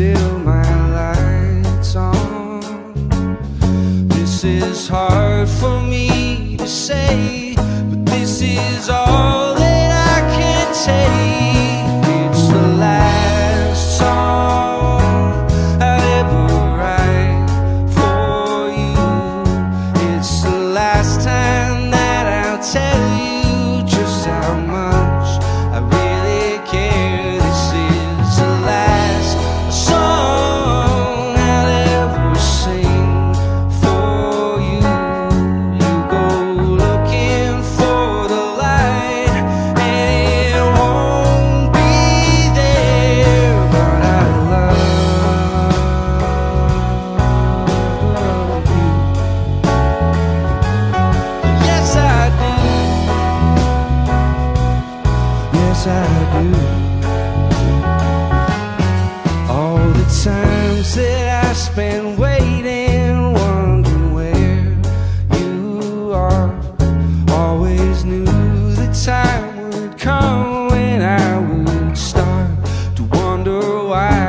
still my light's on. This is hard for me to say, but this is all that I can take. times that I spent waiting, wondering where you are. Always knew the time would come when I would start to wonder why.